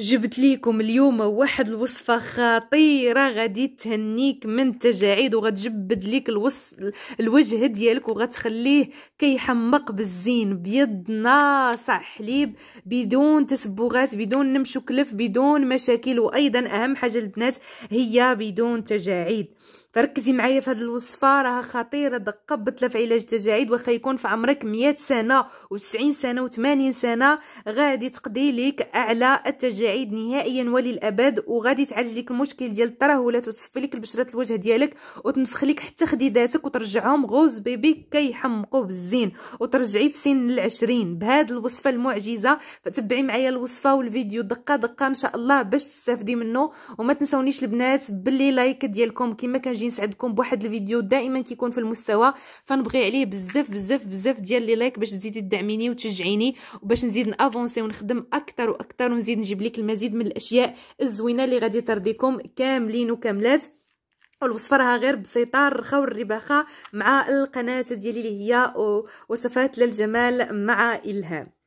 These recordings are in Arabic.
جبت ليكم اليوم واحد الوصفة خطيرة غادي تهنيك من التجاعيد وغتجبد ليك الوص الوجه ديالك وغتخليه كيحمق بالزين بيض ناصع حليب بدون تسبغات بدون نمش وكلف بدون مشاكل. وأيضا أهم حاجة البنات هي بدون تجاعيد. فركزي معايا في هذه الوصفة راها خطيرة دقة بتله في علاج التجاعيد واخا يكون في عمرك 100 سنة و90 سنة و80 سنة غادي تقضي لك أعلى التجاعيد نهائيا وللأبد وغادي تعالج لك المشكل ديال الترهلات وتصفي لك البشرة الوجه ديالك وتنفخ لك حتى خديداتك وترجعهم rose bébé كيحمقوا بالزين. وترجعي في سن العشرين بهذه الوصفة المعجزة. فتبعي معايا الوصفة والفيديو دقة دقة إن شاء الله باش تستافدي منه. وما تنسونيش البنات ب les likes ديالكم كما كنجي نسعدكم بواحد الفيديو دائما كيكون في المستوى. فنبغي عليه بزاف بزاف بزاف ديال les likes باش تزيدي تدعميني وتشجعيني وباش نزيد نافونسي ونخدم أكثر وأكثر ونزيد نجيب لك المزيد من الأشياء الزوينة اللي غادي ترضيكم كاملين وكاملات. الوصفه راها غير بسيطة الرخاء والرباخة مع القناة ديالي اللي هي وصفات للجمال مع إلهام.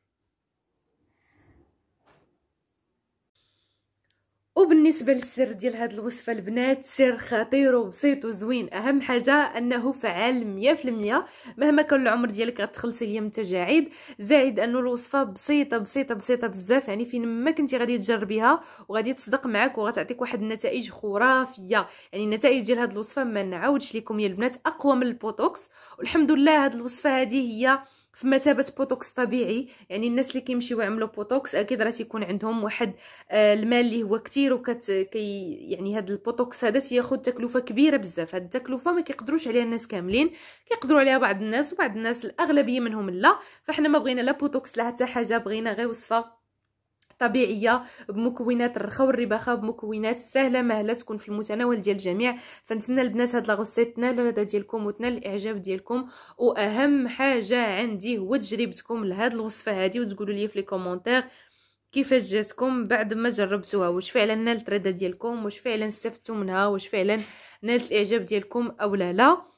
وبالنسبة للسر ديال هاد الوصفة البنات سر خطير وبسيط وزوين. أهم حاجة أنه فعال 100% مهما كان العمر ديالك غتخلصي اليوم التجاعيد زائد انه الوصفة بسيطة بسيطة بسيطة بزاف. يعني فين ما كنتي غادي تجربيها وغادي تصدق معك وغتعطيك واحد النتائج خرافية. يعني النتائج ديال هاد الوصفة ما نعاودش لكم يا البنات أقوى من البوتوكس. والحمد لله هاد الوصفة هذه هي في مثابة بوتوكس طبيعي. يعني الناس اللي كيمشيو يعملوا بوتوكس أكيد راه تيكون عندهم واحد آه المال اللي هو كتير وكت كي يعني هذا البوتوكس هذا تياخذ تكلفة كبيرة بزاف. هاد التكلفة ما كيقدروش عليها الناس كاملين كيقدروا عليها بعض الناس وبعض الناس الأغلبية منهم لا. فاحنا ما بغينا لا بوتوكس لا حتى حاجة بغينا غير وصفة. طبيعية بمكونات الرخاء والرباخه بمكونات سهلة مهلة تكون في المتناول ديال الجميع. فنتمنى البنات هاد la recette تنال الرضا ديالكم وتنال الإعجاب ديالكم. وأهم حاجة عندي هو تجربتكم لهاد الوصفة هادي وتقولوا لي في les commentaires كيفاش جاتكم بعد ما جربتوها. واش فعلا نالت الرضا ديالكم؟ واش فعلا استفدتوا منها؟ واش فعلا نالت الإعجاب ديالكم أو لا؟ لا.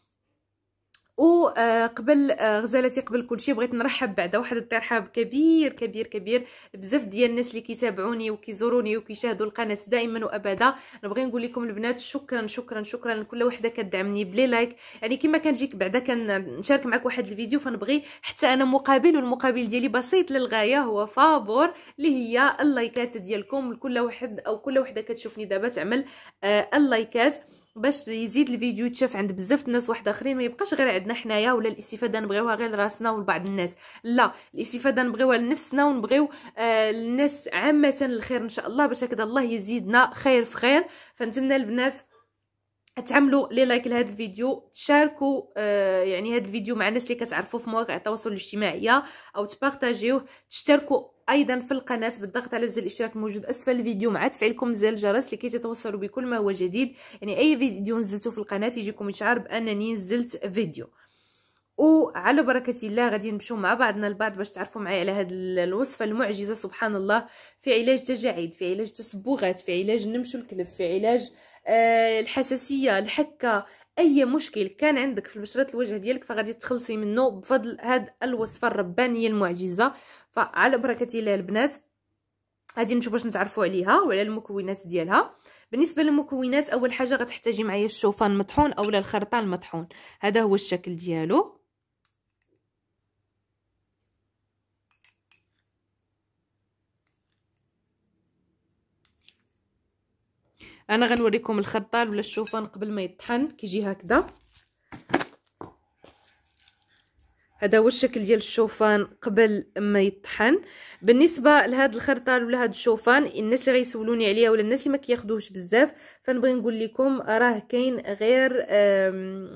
وقبل آه، غزالتي قبل كل شيء بغيت نرحب بعدا واحد الترحاب كبير كبير كبير بزاف ديال الناس اللي كيتابعوني وكيزوروني وكيشاهدوا القناة دائما وأبدا. نبغي نقول لكم البنات شكرا شكرا شكرا لكل وحدة كتدعمني ب les likes. يعني كما كنجيك بعدا كنشارك معك واحد الفيديو فنبغي حتى أنا مقابل والمقابل ديالي بسيط للغاية هو فابور اللي هي اللايكات ديالكم. كل واحد أو كل وحدة كتشوفني دابا تعمل آه اللايكات. باش يزيد الفيديو يتشاف عند بزاف الناس واحد آخرين ما يبقاش غير عندنا حنايا ولا الاستفادة نبغيوها غير لراسنا ولبعض الناس. لا الاستفادة نبغيوها لنفسنا ونبغيو آه الناس عامة الخير إن شاء الله باش هكذا الله يزيدنا خير في خير. فنتمنى البنات تعملوا les likes لهذا الفيديو تشاركوا آه يعني هذا الفيديو مع الناس اللي كتعرفوا في مواقع التواصل الاجتماعي أو تبارطاجيوه تشتركوا أيضا في القناة بالضغط على زر الإشتراك الموجود أسفل الفيديو مع تفعيلكم زر الجرس لكي تتوصلوا بكل ما هو جديد. يعني أي فيديو نزلته في القناة يجيكم اشعار بأنني نزلت فيديو. وعلى بركة الله غادي نمشيو مع بعضنا البعض باش تعرفوا معايا على هذه الوصفة المعجزة سبحان الله. في علاج تجاعيد في علاج تسبغات في علاج النمش والكلف في علاج آه الحساسية الحكة. أي مشكل كان عندك في بشره الوجه ديالك فغادي تخلصي منه بفضل هاد الوصفة الربانية المعجزة. فعلى بركة الله البنات غادي نمشيو باش نتعرفوا عليها وعلى المكونات ديالها. بالنسبة للمكونات أول حاجة غتحتاجي معايا الشوفان مطحون اولا الخرطان مطحون هذا هو الشكل ديالو. أنا غنوريكم الخرطال ولا الشوفان قبل ما يطحن كيجي هكذا. هذا هو الشكل ديال الشوفان قبل ما يطحن. بالنسبة لهذا الخرطال ولا هذا الشوفان الناس اللي غيسولوني عليها ولا الناس اللي ما كياخذوهش بزاف فنبغي نقول لكم راه كاين غير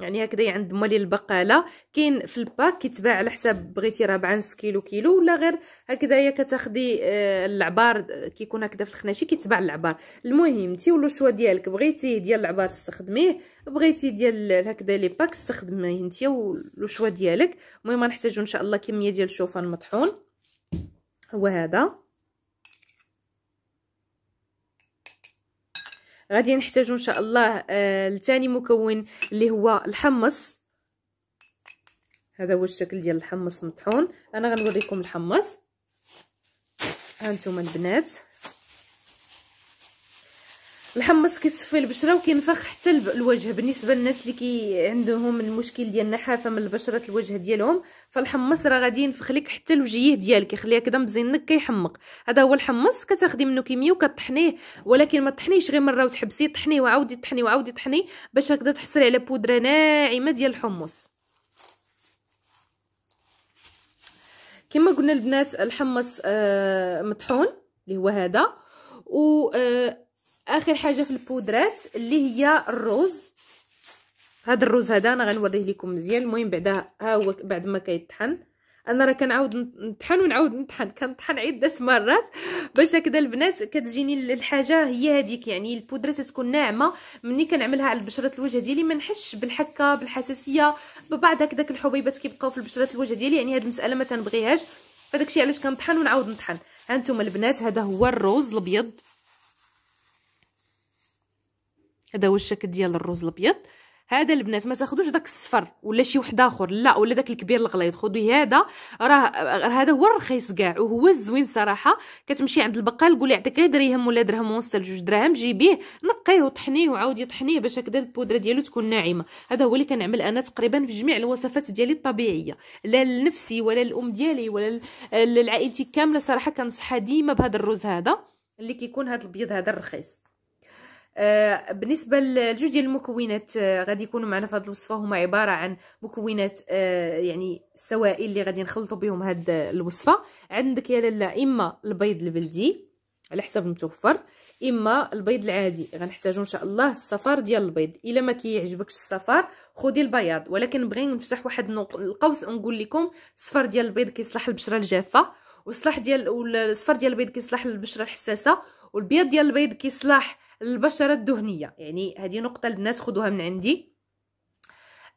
يعني هكذا عند مولي البقالة. كاين في ال pack كيتباع على حساب بغيتي راه ب نص كيلو كيلو ولا غير هكذايا كتاخدي آه، العبار كيكون هكذا في الخناشي كيتباع العبار. المهم انت و le choix ديالك بغيتي ديال العبار تستخدميه بغيتي ديال هكذا les packs تستخدميه انت و le choix ديالك. المهم غنحتاجو إن شاء الله كمية ديال الشوفان مطحون هو هذا. غادي نحتاجو إن شاء الله آه لتاني مكون اللي هو الحمص. هذا هو الشكل ديال الحمص مطحون. أنا غنوريكم الحمص. ها نتوما البنات. الحمص كيصفي البشرة وكينفخ حتى الوجه. بالنسبة للناس اللي كي عندهم المشكل ديال النحافة من البشرة الوجه ديالهم فالحمص راه غادي ينفخ لك حتى الوجيه ديالك يخليها كذا مزينك كيحمق. هذا هو الحمص. كتاخدي منه كميه وكطحنيه ولكن ما طحنيش غير مرة وتحبسي طحنيه وعاودي طحنيه وعاودي طحنيه باش هكذا تحصلي على بودرة ناعمة ديال الحمص. كما قلنا البنات الحمص آه مطحون اللي هو هذا و آه آخر حاجة في البودرات اللي هي الروز. هذا الروز هذا أنا غنوريه لكم مزيان. المهم بعدا ها هو بعد ما كيطحن. أنا راه كنعاود نطحن ونعاود نطحن. كنطحن عده مرات. باش هكذا البنات كتجيني الحاجة هي هذيك يعني البودره تكون ناعمة. ملي كنعملها على بشره الوجه ديالي. ما نحسش بالحكة بالحساسية. ببعض هكذاك الحبيبات كيبقاو في بشره الوجه ديالي. يعني هذه المسألة ما تنبغيهاش. فداكشي علاش كنطحن ونعاود نطحن. هانتوما البنات هذا هو الروز الأبيض. هذا هو الشكل ديال الروز الابيض. هذا البنات ما تاخذوش داك الصفر ولا شي واحد آخر لا ولا داك الكبير الغليظ. خذوا هذا راه هذا هو الرخيص كاع وهو الزوين صراحة. كتمشي عند البقال قولي يعطيك غير درهم ولا درهم ونص لجوج دراهم جيبيه نقيه وطحنيه وعاودي طحنيه باش هكذا البودرة ديالو تكون ناعمة. هذا هو اللي كنعمل أنا تقريبا في جميع الوصفات ديالي الطبيعية. لا لنفسي ولا الام ديالي ولا لعائلتي كاملة صراحة كنصحها ديما بهذا الروز هذا اللي كيكون هذا البيض هذا الرخيص. بالنسبة لجوج ديال المكونات آه، غادي يكونوا معنا في هذه الوصفة. هما عبارة عن مكونات آه، يعني السوائل اللي غادي نخلطوا بهم هاد الوصفة. عندك يا لاله إما البيض البلدي على حسب المتوفر إما البيض العادي غنحتاجو إن شاء الله الصفار ديال البيض. إلا ما كيعجبكش الصفار خدي البياض. ولكن بغي نفتح واحد القوس نقول لكم الصفار ديال البيض كيصلح للبشرة الجافة والصلاح ديال والصفر ديال البيض كيصلح للبشرة الحساسة والبيض ديال البيض كيصلح البشره الدهنية. يعني هذه نقطة الناس خذوها من عندي.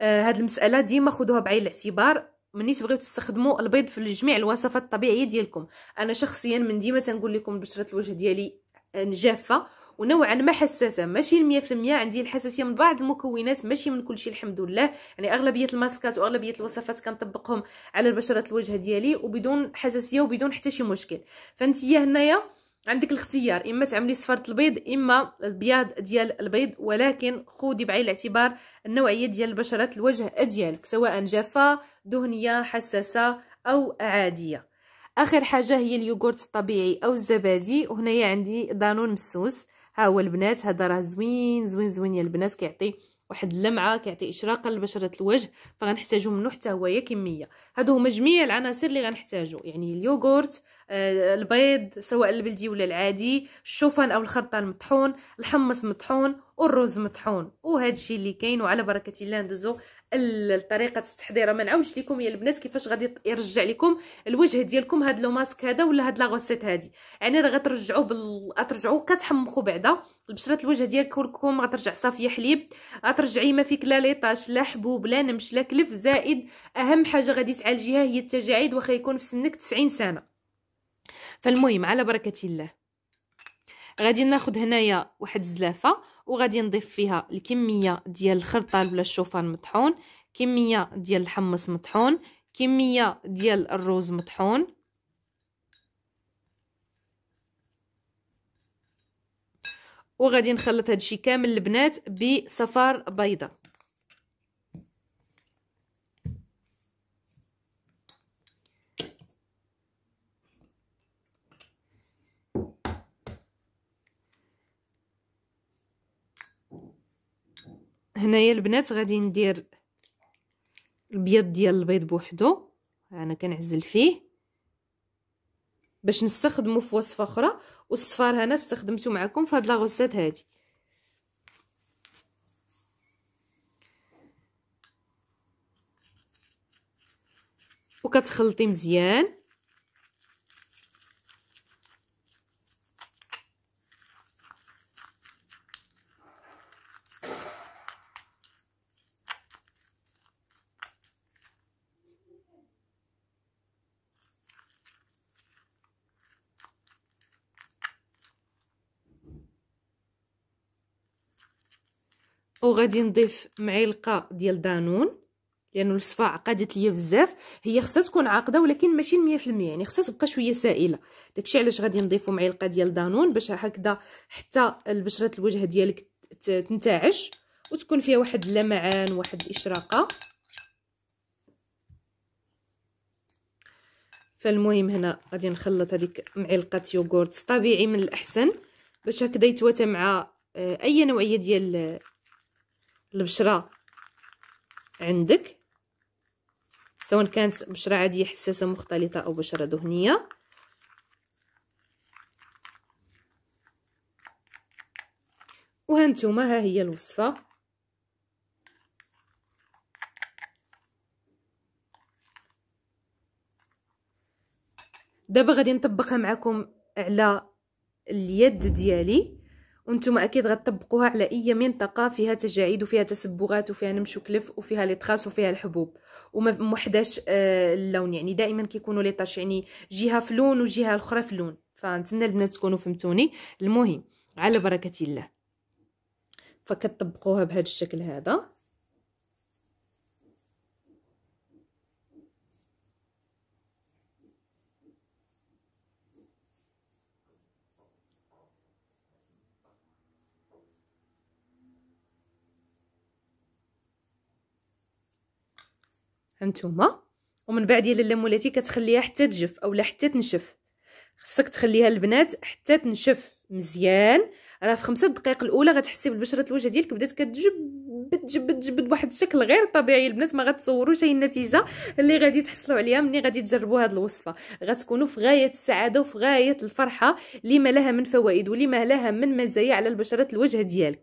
آه هاد المسألة ديما خذوها بعين الاعتبار. مني تبغيو تستخدموا البيض في جميع الوصفات الطبيعية ديالكم. أنا شخصيا من ديما تنقول لكم بشرة الوجه ديالي جافه ونوعا ما حساسة. ماشي 100% عندي الحساسية من بعض المكونات ماشي من كل شيء الحمد لله. يعني أغلبية الماسكات وأغلبية الوصفات كنطبقهم على البشرة الوجه ديالي وبدون حساسية وبدون حتى شي مشكل. فانتيا هنايا عندك الاختيار إما تعملي صفرة البيض إما البياض ديال البيض ولكن خودي بعين الاعتبار النوعية ديال بشرة الوجه ديالك سواء جافة دهنية حساسة أو عادية. آخر حاجة هي اليوغورت الطبيعي أو الزبادي وهنايا عندي دانون مسوس. ها هو البنات هذا راه زوين زوين زوين يا البنات كيعطي واحد اللمعة كيعطي اشراقه لبشرة الوجه فغنحتاجو منه حتى هو كمية. هادو هما جميع العناصر اللي غنحتاجو يعني ال yogourt آه البيض سواء البلدي ولا العادي الشوفان أو الخرطال المطحون الحمص مطحون والرز مطحون وهذا الشيء اللي كاين وعلى بركة الله ندوزو الطريقة التحضير ما نعاودش لكم يا البنات كيفاش غادي يرجع لكم الوجه ديالكم هاد le masque هذا ولا هاد la recette هادي. يعني راه غترجعوا بال غترجعوا كتحمقوا بعدا. البشرة الوجه ديالكم غترجع صافية حليب. غترجعي ما فيك لا ليطاش لا حبوب لا نمش لا كلف زائد. أهم حاجة غادي تعالجيها هي التجاعيد واخا يكون في سنك 90 سنة. فالمهم على بركة الله غادي ناخذ هنايا واحد الزلافة وغادي نضيف فيها الكمية ديال الخرطال ولا الشوفان مطحون كمية ديال الحمص مطحون كمية ديال الروز مطحون. وغادي نخلط هادشي كامل البنات بصفار بيضه هنايا البنات غادي ندير البيض ديال البيض بوحدو. أنا كنعزل فيه باش نستخدمو في وصفة أخرى. والصفار هنا استخدمته معكم في هاد لاغوسات هادي. وكتخلطي مزيان. وغادي نضيف معلقة ديال دانون لأنه الوصفه عقدت ليا بزاف. هي خصها تكون عاقدة ولكن ماشي 100% يعني خصها تبقى شوية سائلة. داكشي علاش غادي نضيفو معلقة ديال دانون باش هكذا حتى البشرة الوجه ديالك تنتعش وتكون فيها واحد اللمعان واحد الإشراقة. فالمهم هنا غادي نخلط هذيك معلقة يوغورت. طبيعي من الأحسن باش هكذا يتواتى مع آه، أي نوعية ديال البشرة عندك سواء كانت بشرة عادية حساسة مختلطة أو بشرة دهنية. وهانتوما ها هي الوصفة. دابا غادي نطبقها معكم على اليد ديالي. وأنتم أكيد غتطبقوها على أي منطقة فيها تجاعيد وفيها تسبغات وفيها نمش وكلف وفيها لطخاس وفيها الحبوب. وما موحداش آه اللون. يعني دائما كيكونوا لطاش يعني جهة في لون وجهة الاخرى في لون فنتمنى البنات تكونوا فهمتوني. المهم على بركة الله. فكتطبقوها بهذا الشكل هذا. هانتوما ومن بعد يا لاله مولاتي كتخليها حتى تجف اولا حتى تنشف. خصك تخليها البنات حتى تنشف مزيان. راه في خمسة دقائق الأولى غتحسي بالبشرة الوجه ديالك بدات كتجبد جبد جبد بواحد الشكل غير طبيعي. البنات ما غتصوروش هي النتيجه اللي غادي تحصلوا عليها ملي غادي تجربوا هذه الوصفة. غتكونوا في غاية السعادة وفي غاية الفرحة لما لها من فوائد ولما لها من مزايا على البشرة الوجه ديالك.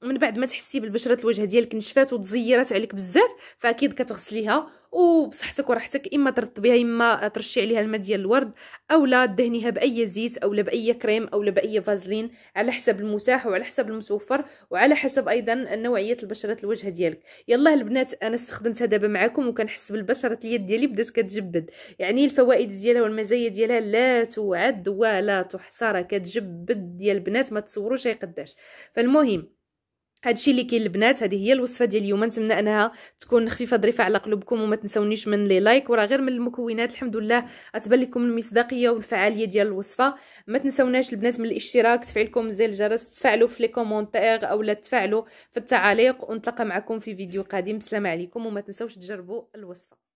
فمن بعد ما تحسي بالبشرة الوجه ديالك نشفات وتزيرات عليك بزاف فأكيد كتغسليها. وبصحتك وراحتك إما ترطبيها إما ترشي عليها الماء ديال الورد اولا دهنيها بأي زيت اولا بأي كريم اولا بأي فازلين على حسب المتاح وعلى حسب المتوفر وعلى حسب أيضا نوعية البشرة الوجه ديالك. يلا البنات أنا استخدمتها دابا معكم وكنحس بالبشرة اليد ديالي بدات كتجبد. يعني الفوائد ديالها والمزايا ديالها لا تعد ولا تحصر كتجبد ديال البنات ما تصوروش قداش. فالمهم هادشي اللي كاين البنات هذه هي الوصفة ديال اليوم. نتمنى أنها تكون خفيفة ظريفة على قلوبكم وما تنسونيش من les likes. وراه غير من المكونات الحمد لله غتبان لكم المصداقية والفعالية ديال الوصفة. ما تنسوناش البنات من الاشتراك تفعيلكم زر الجرس تفعلوا في les commentaires اولا تفعلوا في التعاليق. ونتلاقى معكم في فيديو قادم. السلام عليكم وما تنسوش تجربوا الوصفة.